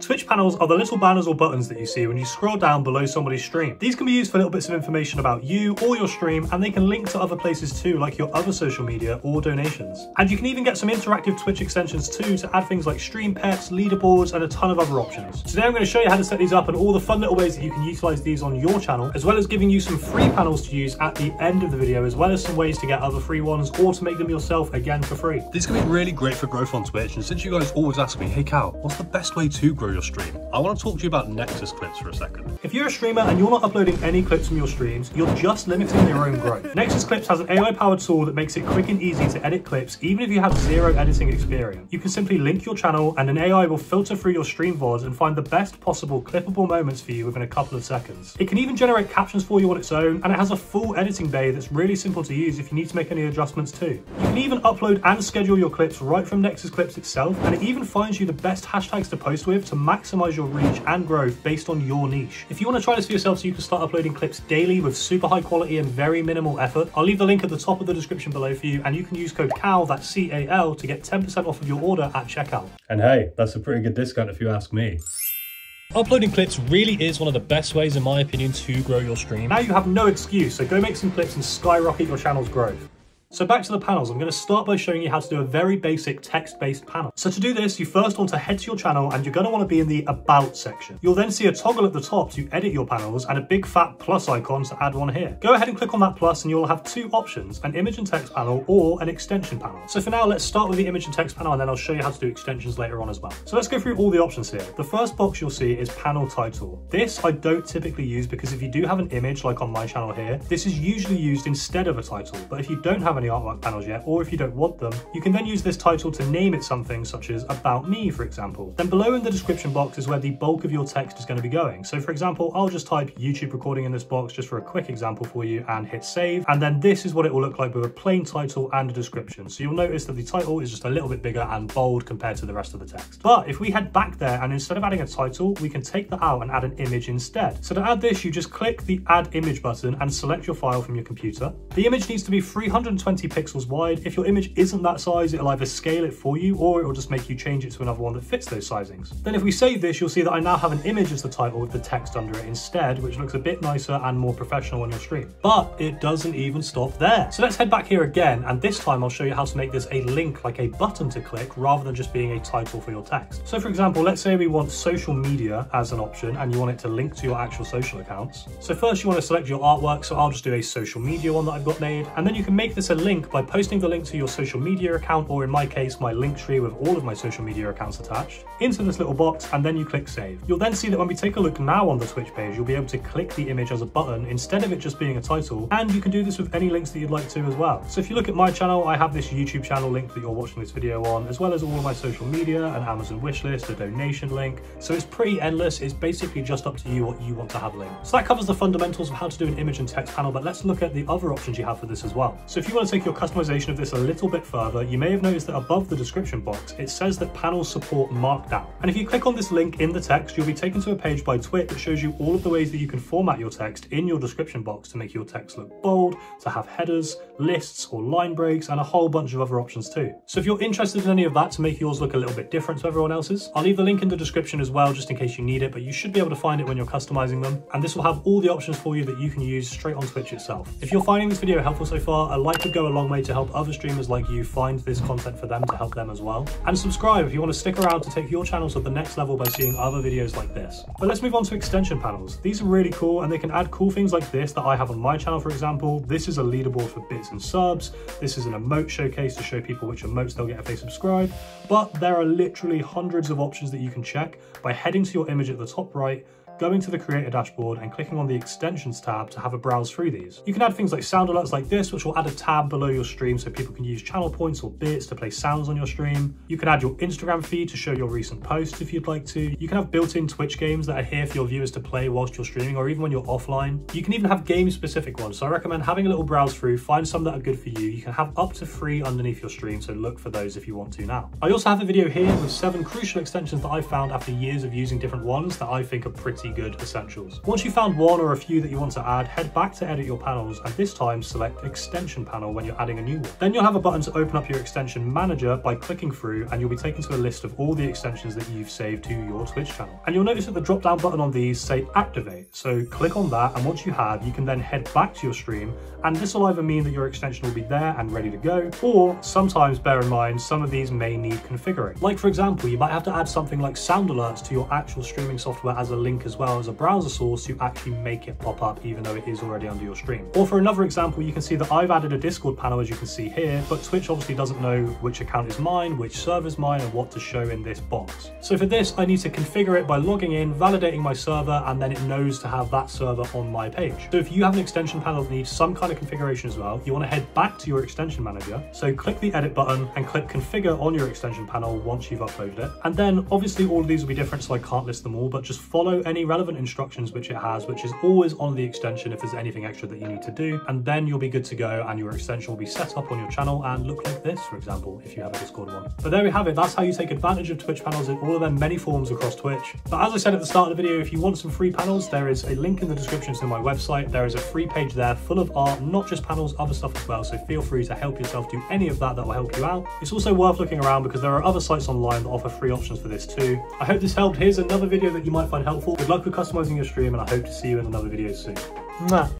Twitch panels are the little banners or buttons that you see when you scroll down below somebody's stream. These can be used for little bits of information about you or your stream, and they can link to other places too, like your other social media or donations. And you can even get some interactive Twitch extensions too to add things like stream pets, leaderboards, and a ton of other options. Today I'm going to show you how to set these up and all the fun little ways that you can utilize these on your channel, as well as giving you some free panels to use at the end of the video, as well as some ways to get other free ones or to make them yourself again for free. These can be really great for growth on Twitch, and since you guys always ask me, hey Cal, what's the best way to grow your stream? I want to talk to you about Nexus clips for a second. If you're a streamer and you're not uploading any clips from your streams, you're just limiting your own growth. Nexus Clips has an AI-powered tool that makes it quick and easy to edit clips, even if you have zero editing experience. You can simply link your channel and an AI will filter through your stream VODs and find the best possible clippable moments for you within a couple of seconds. It can even generate captions for you on its own, and it has a full editing bay that's really simple to use if you need to make any adjustments too. You can even upload and schedule your clips right from Nexus Clips itself, and it even finds you the best hashtags to post with to maximize your reach and growth based on your niche. If you want to try this for yourself so you can start uploading clips daily with super high quality and very minimal effort, I'll leave the link at the top of the description below for you and you can use code CAL, that's C-A-L, to get 10% off of your order at checkout. And hey, that's a pretty good discount if you ask me. Uploading clips really is one of the best ways, in my opinion, to grow your stream. Now you have no excuse, so go make some clips and skyrocket your channel's growth. So back to the panels, I'm going to start by showing you how to do a very basic text-based panel. So to do this, you first want to head to your channel and you're going to want to be in the About section. You'll then see a toggle at the top to edit your panels and a big fat plus icon to add one here. Go ahead and click on that plus and you'll have two options, an image and text panel or an extension panel. So for now, let's start with the image and text panel and then I'll show you how to do extensions later on as well. So let's go through all the options here. The first box you'll see is panel title. This I don't typically use because if you do have an image like on my channel here, this is usually used instead of a title. But if you don't have any artwork panels yet, or if you don't want them, you can then use this title to name it something such as About Me, for example. Then below in the description box is where the bulk of your text is going to be going. So for example, I'll just type YouTube recording in this box just for a quick example for you and hit save. And then this is what it will look like with a plain title and a description. So you'll notice that the title is just a little bit bigger and bold compared to the rest of the text. But if we head back there and instead of adding a title, we can take that out and add an image instead. So to add this, you just click the add image button and select your file from your computer. The image needs to be 320 pixels pixels wide. If your image isn't that size, it'll either scale it for you or it'll just make you change it to another one that fits those sizings. Then if we save this, you'll see that I now have an image as the title with the text under it instead, which looks a bit nicer and more professional on your stream. But it doesn't even stop there. So let's head back here again, and this time I'll show you how to make this a link, like a button to click, rather than just being a title for your text. So for example, let's say we want social media as an option, and you want it to link to your actual social accounts. So first you want to select your artwork, so I'll just do a social media one that I've got made, and then you can make this a link by posting the link to your social media account, or in my case, my Linktree with all of my social media accounts attached, into this little box, and then you click save. You'll then see that when we take a look now on the Twitch page, you'll be able to click the image as a button instead of it just being a title, and you can do this with any links that you'd like to as well. So if you look at my channel, I have this YouTube channel link that you're watching this video on, as well as all of my social media, an Amazon wishlist, a donation link. So it's pretty endless. It's basically just up to you what you want to have linked. So that covers the fundamentals of how to do an image and text panel, but let's look at the other options you have for this as well. So if you want to take your customization of this a little bit further, you may have noticed that above the description box, it says that panels support Markdown. And if you click on this link in the text, you'll be taken to a page by Twitch that shows you all of the ways that you can format your text in your description box to make your text look bold, to have headers, lists, or line breaks, and a whole bunch of other options too. So if you're interested in any of that to make yours look a little bit different to everyone else's, I'll leave the link in the description as well, just in case you need it, but you should be able to find it when you're customizing them. And this will have all the options for you that you can use straight on Twitch itself. If you're finding this video helpful so far, a like would go a long way to help other streamers like you find this content for them to help them as well. And subscribe if you want to stick around to take your channel to the next level by seeing other videos like this. But let's move on to extension panels. These are really cool and they can add cool things like this that I have on my channel, for example. This is a leaderboard for bits and subs. This is an emote showcase to show people which emotes they'll get if they subscribe. But there are literally hundreds of options that you can check by heading to your image at the top right going to the creator dashboard and clicking on the extensions tab to have a browse through these. You can add things like sound alerts like this, which will add a tab below your stream so people can use channel points or bits to play sounds on your stream. You can add your Instagram feed to show your recent posts if you'd like to. You can have built-in Twitch games that are here for your viewers to play whilst you're streaming or even when you're offline. You can even have game specific ones. So I recommend having a little browse through, find some that are good for you. You can have up to three underneath your stream. So look for those if you want to now. I also have a video here with seven crucial extensions that I found after years of using different ones that I think are pretty pretty good essentials. Once you've found one or a few that you want to add, head back to edit your panels and this time select extension panel when you're adding a new one. Then you'll have a button to open up your extension manager by clicking through and you'll be taken to a list of all the extensions that you've saved to your Twitch channel. And you'll notice that the drop down button on these say activate. So click on that and once you have, you can then head back to your stream and this will either mean that your extension will be there and ready to go, or sometimes bear in mind, some of these may need configuring. Like for example, you might have to add something like sound alerts to your actual streaming software as a link as well as a browser source to actually make it pop up even though it is already under your stream. Or for another example, you can see that I've added a Discord panel as you can see here, but Twitch obviously doesn't know which account is mine, which server is mine, and what to show in this box. So for this, I need to configure it by logging in, validating my server, and then it knows to have that server on my page. So if you have an extension panel that needs some kind of configuration as well, you want to head back to your extension manager. So click the edit button and click configure on your extension panel once you've uploaded it. And then obviously all of these will be different, so I can't list them all, but just follow any relevant instructions which it has, which is always on the extension if there's anything extra that you need to do. And then you'll be good to go and your extension will be set up on your channel and look like this, for example, if you have a Discord one. But there we have it. That's how you take advantage of Twitch panels in all of their many forms across Twitch. But as I said at the start of the video, if you want some free panels, there is a link in the description to my website. There is a free page there full of art, not just panels, other stuff as well. So feel free to help yourself do any of that that will help you out. It's also worth looking around because there are other sites online that offer free options for this too. I hope this helped. Here's another video that you might find helpful. Good luck with customizing your stream and I hope to see you in another video soon. Mwah.